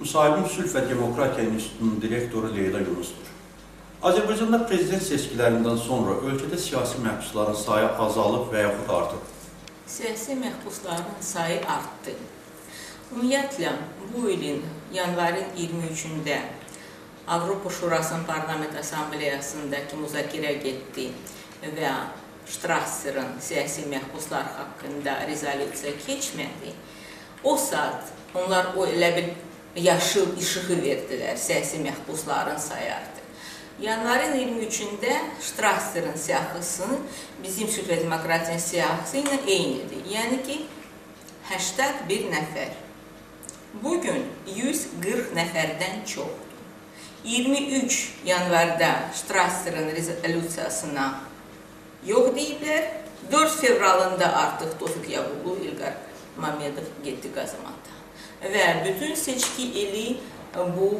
Müsahibin Sülh və Demokratiya İnstitutunun direktoru Leyla Yunusdur. Azərbaycanda prezident seçkilərindən sonra ölkədə siyasi məhbusların sayı azalıb və yaxud artıb. Siyasi məhbusların sayı artdı. Ümumiyyətlə, bu ilin yanvarın 23-də Avropa Şurasının Parlament Assambleyasındakı müzakirə getdi və Strasser'ın siyasi məhbuslar haqqında rezolyusiya keçmədi. O saat onlar o elə bir yaşıl işığı verdilər, siyasi məhbusların sayı artdı. Yanvarın 23-də Strasser'ın siyahısı bizim Sülh və Demokratiyanın siyahısı ilə eynidir. Yəni ki, 81 nəfər. Bugün 140 nəfərdən çoxdur. 23 yanvarda Strasser'ın rezolyusiyasına yox deyiblər. 4 fevralında artıq Tofiq Yavuzlu, İlqar Mamedov getdi Qazamata. Və bütün seçki ili bu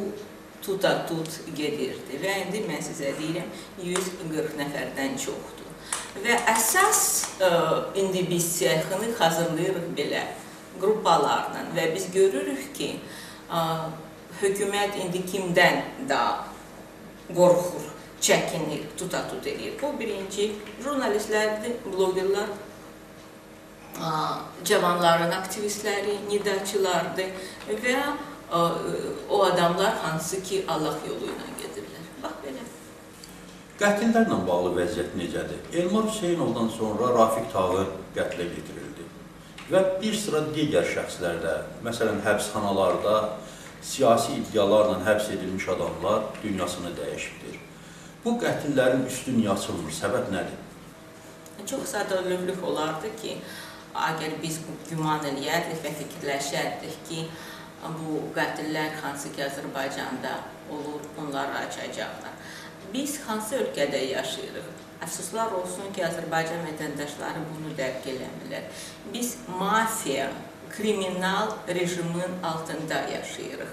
tuta tut gedirdi. Və indi mən sizə deyirəm 140 nəfərdən çoxdur. Və əsas ə, indi biz siyahını hazırlayırıq belə qrupalarla və biz görürük ki, ə, hökumət indi kimdən daha qorxur, çəkinir, tutatut edir. Bu birinci jurnalistlərdir, blogerlar, cavanların aktivistləri, nidaçılardır və o adamlar hansı ki Allah yolu ilə gedirlər. Bax belə. Qətillərlə bağlı vəziyyət necədir? Elmar Hüseynovdan sonra Rafiq Tağır qətlə yetirildi və bir sıra digər şəxslər də, məsələn, həbsxanalarda siyasi iddialarla həbs edilmiş adamlar dünyasını dəyişibdir. Bu qətillərin üstü niyə açılmır? Səbəb nədir? Çox sadəlövlük olardı ki, əgər biz güman eləyərdik və fikirləşərdik ki, bu qətillər hansı ki Azərbaycanda olur, onları açacaqlar. Biz hansı ölkədə yaşayırıq? Əfsuslar olsun ki, Azərbaycan vətəndaşları bunu dərk eləmirlər. Biz mafiya, kriminal rejimin altında yaşayırıq.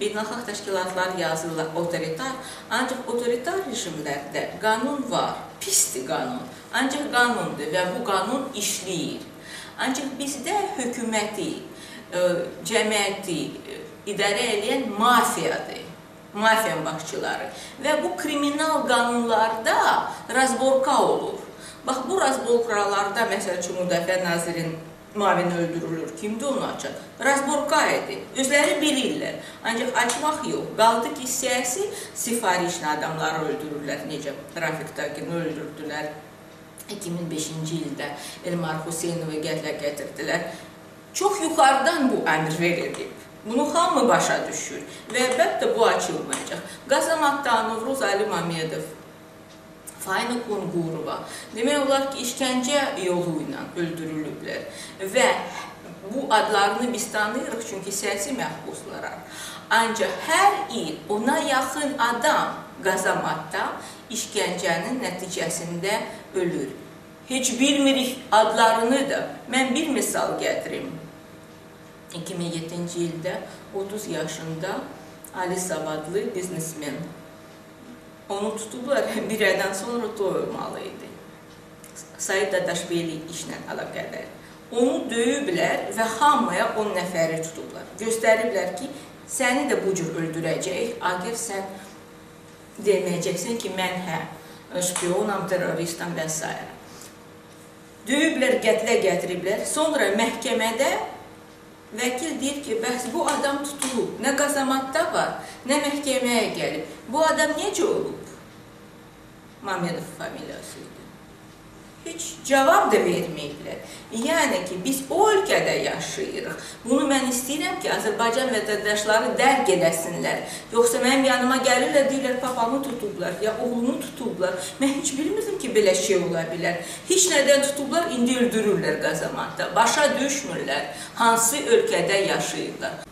Beynəlxalq təşkilatlar yazırlar otoritar, ancaq otoritar rejimlərdə qanun var, pisdir qanun. Ancaq qanundur və bu qanun işləyir. Ancaq bizdə hökuməti, e, cəmiyyəti e, idarə edən mafiyadır, mafiyanın başçıları. Və bu kriminal qanunlarda razborka olur. Bax, bu razborkalarda, məsəl üçün, Müdafiə Nazirinin müavini öldürülür. Kimdir onu açan? Razborka edir. Özləri bilirlər. Ancaq açmaq yox. Qaldı ki, siyasi sifarişlə adamları öldürürlər. Necə Rafiq Tagini öldürdülər. 2005-ci ildə Elmar Hüseynovu qətlə gətirdilər. Çox yuxarıdan bu əmr verilib. Bunu hamı başa düşür və əlbəttə bu açılmayacaq. Qazamatda Novruz Ali Mamedov Fayna Qungurova. Demək olar ki, işgəncə yolu ilə öldürülüblər və bu adlarını biz tanıyırıq çünki siyasi məhbuslara. Ancaq hər il ona yaxın adam qazamatda işgəncənin nəticəsində ölür. Heç bilmirik adlarını da. Mən bir misal gətirim. 2007-ci ildə 30 yaşında Ali Savadlı biznesmen Onu tutublar, bir aydan sonra doyurmalı idi. Said Dadaşvili işlə əlaqədar. Onu döyüblər və hamıya 10 nəfəri tutublar. Göstəriblər ki, səni də bu cür öldürəcək, əgər sən deməyəcəksən ki, mən hə, şpionam, terroristam və s. Döyüblər, qətlə gətiriblər. Sonra məhkəmədə vəkil deyir ki, bəs bu adam tutulub, nə qazamatda var, nə məhkəməyə gəlib. Bu adam necə olub? Mamedov familiyası idi. Heç cavab da verməyiblər. Yəni ki, biz o ölkədə yaşayırıq. Bunu mən istəyirəm ki, Azərbaycan vətəndaşları dərk edəsinlər. Yoxsa mənim yanıma gəlirlər, deyirlər, papamı tutublar, ya oğlunu tutublar. Mən heç bilmirdim ki, belə şey ola bilər. Heç nədən tutublar, indi öldürürlər qazamatda. Başa düşmürlər, hansı ölkədə yaşayırlar.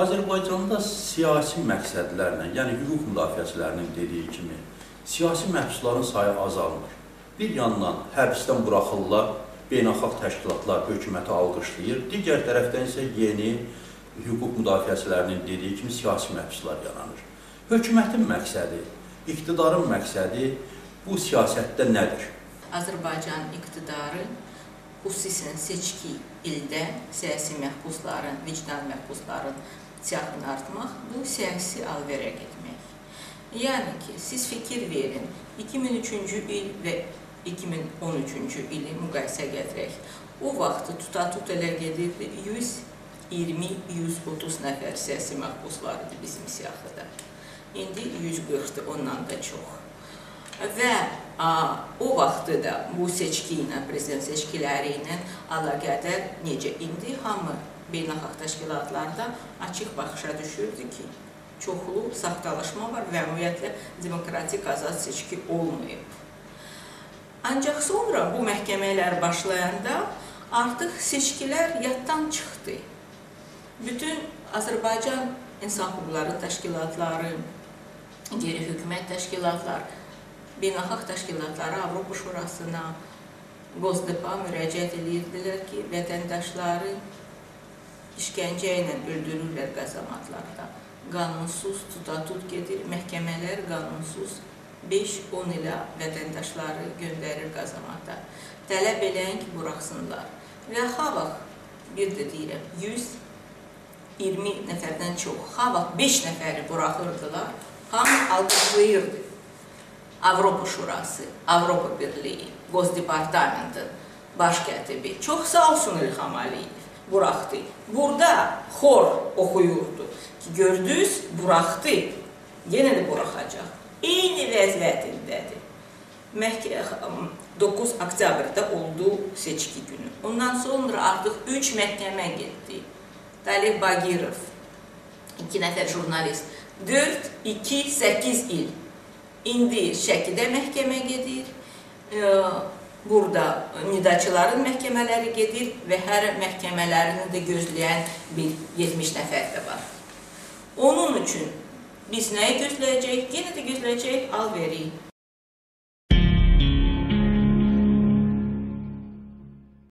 Azərbaycanda siyasi məqsədlərlə, yəni hüquq müdafiəçilərinin dediyi kimi, siyasi məhbusların sayı azalmır. Bir yandan həbsdən buraxırlar, beynəlxalq təşkilatlar hökuməti alqışlayır, digər tərəfdən isə yeni hüquq müdafiəçilərinin dediyi kimi siyasi məhbuslar yaranır. Hökumətin məqsədi, iqtidarın məqsədi bu siyasətdə nədir? Azərbaycan iqtidarı xüsusən seçki ildə siyasi məhbusların, vicdan məhbusların siyahını artmaq, bu siyasi alverə getmək. Yəni ki, siz fikir verin, 2003-cü il və 2013-cü ili müqayisə gətirək. O vaxtı tutatut elə gedirdi 120-130 nəfər siyasi məhbus var idi bizim siyahıda. İndi 140-dır, ondan da çox. Və a, o vaxtı da bu seçki ilə, prezident seçkiləri ilə əlaqədar necə indi hamı beynəlxalq təşkilatlarda açıq baxışa düşürdü ki, çoxlu saxtalaşma var və ümumiyyətlə demokratik azad seçki olmayıb. Ancaq sonra bu məhkəmələr başlayanda artıq seçkilər yaddan çıxdı. Bütün Azərbaycan insan hüquqları təşkilatları, qeyri-hökumət təşkilatlar, beynəlxalq təşkilatları Avropa Şurasına, Qozdepa müraciət edirdilər ki, vətəndaşları işgəncə ilə öldürürlər qazamatlarda. Qanunsuz tutatut gedir, məhkəmələr qanunsuz 5-10 ilə vətəndaşları göndərir qazamata. Tələb eləyən ki, buraxsınlar. Və ha vaxt, bir də deyirəm, 120 nəfərdən çox, ha vaxt 5 nəfəri buraxırdılar, hamı alqışlayırdı. Avropa Şurası, Avropa Birliyi, Qozdepartamentin baş kətibi. Çox sağ olsun İlham Əliyev buraxdı. Burada xor oxuyurdu ki, gördünüz, buraxdı. Yenə də buraxacaq. Eyni vəziyyətindədir. 9 oktyabrda oldu seçki günü. Ondan sonra artıq 3 məhkəmə getdi. Talib Bagirov, 2 nəfər jurnalist, 4, 2, 8 il. İndi Şəkidə məhkəmə gedir burada nidaçıların məhkəmələri gedir və hər məhkəmələrini də gözləyən bir 70 nəfər də var. Onun üçün biz nəyi gözləyəcəyik? Yenə də gözləyəcəyik alveri.